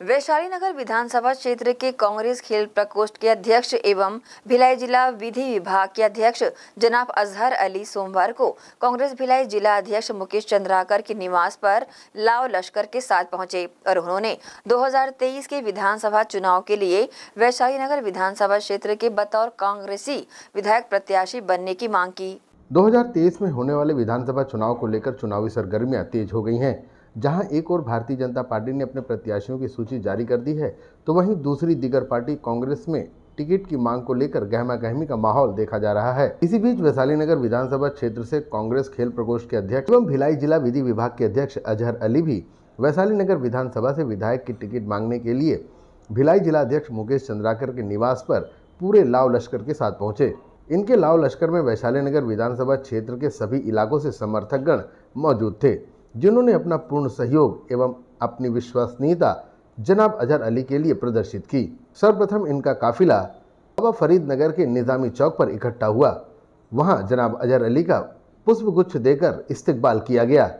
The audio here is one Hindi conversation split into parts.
वैशाली नगर विधानसभा क्षेत्र के कांग्रेस खेल प्रकोष्ठ के अध्यक्ष एवं भिलाई जिला विधि विभाग के अध्यक्ष जनाब अजहर अली सोमवार को कांग्रेस भिलाई जिला अध्यक्ष मुकेश चंद्राकर के निवास पर लाव लश्कर के साथ पहुँचे और उन्होंने 2023 के विधानसभा चुनाव के लिए वैशाली नगर विधानसभा क्षेत्र के बतौर कांग्रेसी विधायक प्रत्याशी बनने की मांग की। 2023 में होने वाले विधानसभा चुनाव को लेकर चुनावी सरगर्मियाँ तेज हो गई हैं। जहाँ एक और भारतीय जनता पार्टी ने अपने प्रत्याशियों की सूची जारी कर दी है तो वहीं दूसरी दिगर पार्टी कांग्रेस में टिकट की मांग को लेकर गहमा गहमी का माहौल देखा जा रहा है। इसी बीच वैशाली नगर विधानसभा क्षेत्र से कांग्रेस खेल प्रकोष्ठ के अध्यक्ष एवं भिलाई जिला विधि विभाग के अध्यक्ष अजहर अली भी वैशाली नगर विधानसभा से विधायक की टिकट मांगने के लिए भिलाई जिला अध्यक्ष मुकेश चंद्राकर के निवास पर पूरे लाव लश्कर के साथ पहुँचे। इनके लाव लश्कर में वैशाली नगर विधानसभा क्षेत्र के सभी इलाकों से समर्थकगण मौजूद थे। जिन्होंने अपना पूर्ण सहयोग एवं अपनी विश्वसनीयता जनाब अजहर अली के लिए प्रदर्शित की। सर्वप्रथम इनका काफिला बाबा फरीद नगर के निज़ामी चौक पर इकट्ठा हुआ। वहाँ जनाब अजहर अली का पुष्पगुच्छ देकर इस्तकबाल किया गया।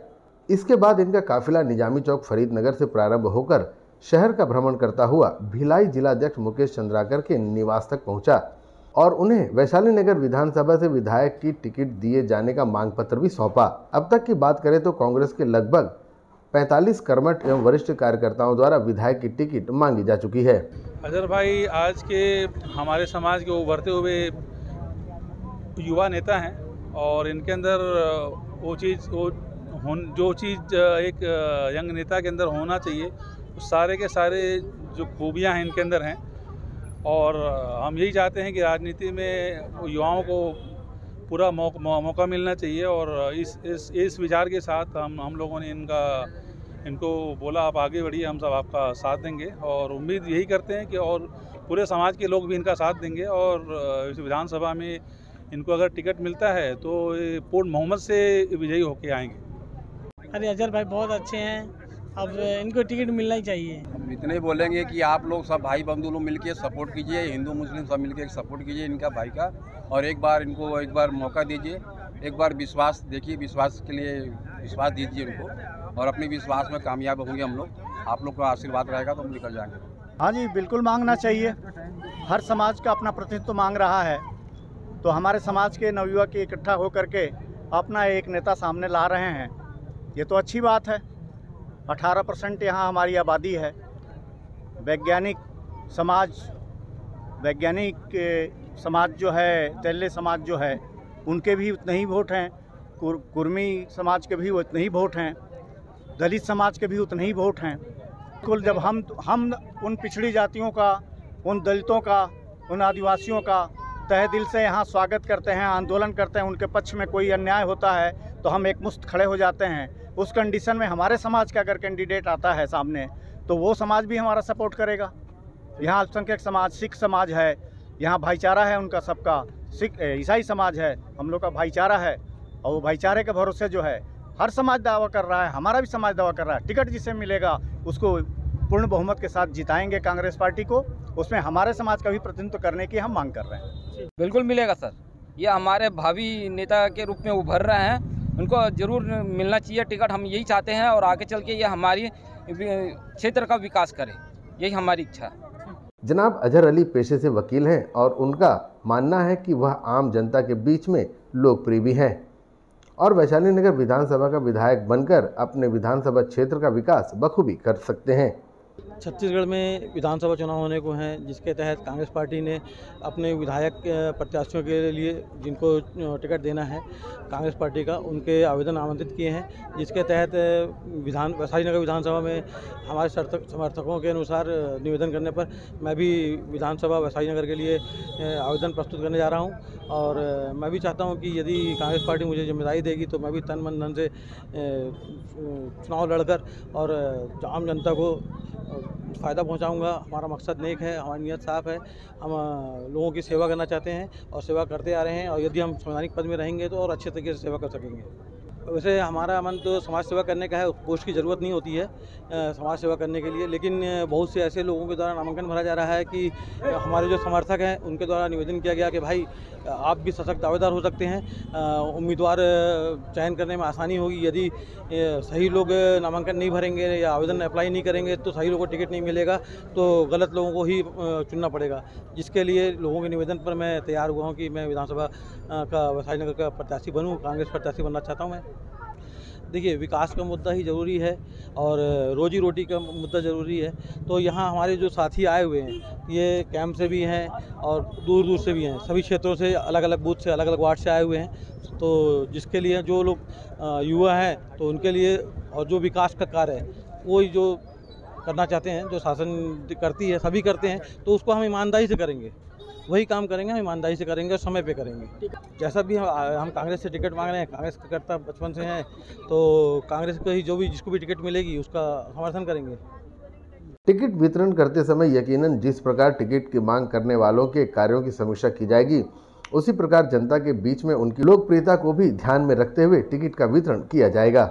इसके बाद इनका काफिला निजामी चौक फरीद नगर से प्रारंभ होकर शहर का भ्रमण करता हुआ भिलाई जिलाध्यक्ष मुकेश चंद्राकर के निवास तक पहुँचा। और उन्हें वैशाली नगर विधानसभा से विधायक की टिकट दिए जाने का मांग पत्र भी सौंपा। अब तक की बात करें तो कांग्रेस के लगभग 45 कर्मठ एवं वरिष्ठ कार्यकर्ताओं द्वारा विधायक की टिकट मांगी जा चुकी है। अजहर भाई, आज के हमारे समाज के उभरते हुए युवा नेता हैं और इनके अंदर वो चीज़, वो जो चीज़, एक यंग नेता के अंदर होना चाहिए सारे के सारे जो खूबियाँ हैं इनके अंदर हैं। और हम यही चाहते हैं कि राजनीति में युवाओं को पूरा मौका मौका मिलना चाहिए और इस इस इस विचार के साथ हम हम लोगों ने इनका, इनको बोला, आप आगे बढ़िए, हम सब आपका साथ देंगे और उम्मीद यही करते हैं कि और पूरे समाज के लोग भी इनका साथ देंगे और इस विधानसभा में इनको अगर टिकट मिलता है तो पूर्ण मोहम्मद से विजयी होके आएँगे। अरे अजहर भाई बहुत अच्छे हैं। अब इनको टिकट मिलना ही चाहिए। हम इतने ही बोलेंगे कि आप लोग सब भाई बंधु लोग मिलके सपोर्ट कीजिए हिंदू मुस्लिम सब मिलके सपोर्ट कीजिए इनका भाई का। और एक बार इनको एक बार मौका दीजिए एक बार विश्वास देखिए विश्वास के लिए विश्वास दीजिए इनको। और अपने विश्वास में कामयाब होंगे हम लोग। आप लोग का आशीर्वाद रहेगा तो हम निकल जाएँगे। हाँ जी बिल्कुल मांगना चाहिए। हर समाज का अपना प्रतिनिधित्व मांग रहा है। तो हमारे समाज के नवयुवक इकट्ठा होकर के अपना एक नेता सामने ला रहे हैं। ये तो अच्छी बात है। 18 परसेंट यहाँ हमारी आबादी है। वैज्ञानिक समाज वैज्ञानिक समाज जो है तेले समाज जो है उनके भी उतने ही वोट हैं। कुर, कुर्मी समाज के भी उतने ही वोट हैं। दलित समाज के भी उतने ही वोट हैं। कुल जब हम हम उन पिछड़ी जातियों का उन दलितों का उन आदिवासियों का तह दिल से यहाँ स्वागत करते हैं आंदोलन करते हैं उनके पक्ष में कोई अन्याय होता है तो हम एक मुस्त खड़े हो जाते हैं। उस कंडीशन में हमारे समाज का अगर कैंडिडेट आता है सामने तो वो समाज भी हमारा सपोर्ट करेगा। यहाँ अल्पसंख्यक समाज, सिख समाज है, यहाँ भाईचारा है उनका सबका। सिख ईसाई समाज है, हम लोग का भाईचारा है, और वो भाईचारे के भरोसे जो है, हर समाज दावा कर रहा है, हमारा भी समाज दावा कर रहा है। टिकट जिसे मिलेगा, उसको पूर्ण बहुमत के साथ जिताएँगे कांग्रेस पार्टी को, उसमें हमारे समाज का भी प्रतिनिधित्व करने की हम मांग कर रहे हैं। बिल्कुल मिलेगा, सर। ये हमारे भावी नेता के रूप में उभर रहे हैं। उनको ज़रूर मिलना चाहिए, टिकट हम यही चाहते हैं और आगे चल के ये हमारी क्षेत्र का विकास करे, यही हमारी इच्छा है। जनाब, अजहर अली पेशे से वकील हैं और उनका मानना है कि वह आम जनता के बीच में लोकप्रिय भी हैं। और वैशाली नगर विधानसभा का विधायक बनकर अपने विधानसभा क्षेत्र का विकास बखूबी कर सकते हैं। छत्तीसगढ़ में विधानसभा चुनाव होने को हैं, जिसके तहत कांग्रेस पार्टी ने अपने विधायक प्रत्याशियों के लिए जिनको टिकट देना है, कांग्रेस पार्टी का, उनके आवेदन आमंत्रित किए हैं। जिसके तहत विधान वैशाली नगर विधानसभा में हमारे समर्थकों के अनुसार निवेदन करने पर मैं भी विधानसभा वैशाली नगर के लिए आवेदन प्रस्तुत करने जा रहा हूँ। और मैं भी चाहता हूँ कि यदि कांग्रेस पार्टी मुझे ज़िम्मेदारी देगी तो मैं भी तन मन धन से चुनाव लड़कर और आम जनता को फ़ायदा पहुंचाऊँगा। हमारा मकसद नेक है, हमारी नीयत साफ़ है। हम लोगों की सेवा करना चाहते हैं और सेवा करते आ रहे हैं और यदि हम संवैधानिक पद में रहेंगे तो और अच्छे तरीके से सेवा कर सकेंगे। वैसे हमारा मन तो समाज सेवा करने का है पोस्ट की ज़रूरत नहीं होती है समाज सेवा करने के लिए, लेकिन बहुत से ऐसे लोगों के द्वारा नामांकन भरा जा रहा है कि हमारे जो समर्थक हैं, उनके द्वारा निवेदन किया गया कि भाई, आप भी सशक्त दावेदार हो सकते हैं उम्मीदवार चयन करने में आसानी होगी, यदि सही लोग नामांकन नहीं भरेंगे या आवेदन अप्लाई नहीं करेंगे तो सही लोगों को टिकट नहीं मिलेगा तो गलत लोगों को ही चुनना पड़ेगा। जिसके लिए लोगों के निवेदन पर मैं तैयार हुआ हूँ कि मैं विधानसभा का वैशाली नगर का प्रत्याशी बनूँ, कांग्रेस प्रत्याशी बनना चाहता हूँ मैं। देखिए, विकास का मुद्दा ही ज़रूरी है और रोजी रोटी का मुद्दा ज़रूरी है। तो यहाँ हमारे जो साथी आए हुए हैं, ये कैंप से भी हैं और दूर दूर से भी हैं। सभी क्षेत्रों से अलग अलग बूथ से अलग अलग वार्ड से आए हुए हैं। तो जिसके लिए जो लोग युवा हैं तो उनके लिए और जो विकास का कार्य है वही जो करना चाहते हैं, जो शासन करती है, सभी करते हैं तो उसको हम ईमानदारी से करेंगे। वही काम करेंगे हम ईमानदारी से करेंगे और समय पे करेंगे। जैसा भी हम हम कांग्रेस से टिकट मांग रहे हैं कांग्रेस का करता बचपन से हैं तो कांग्रेस को ही जो भी जिसको भी टिकट मिलेगी उसका समर्थन करेंगे। टिकट वितरण करते समय यकीनन जिस प्रकार टिकट की मांग करने वालों के कार्यों की समीक्षा की जाएगी उसी प्रकार जनता के बीच में उनकी लोकप्रियता को भी ध्यान में रखते हुए टिकट का वितरण किया जाएगा।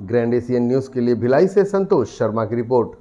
ग्रैंड एशियन न्यूज़ के लिए भिलाई से संतोष शर्मा की रिपोर्ट।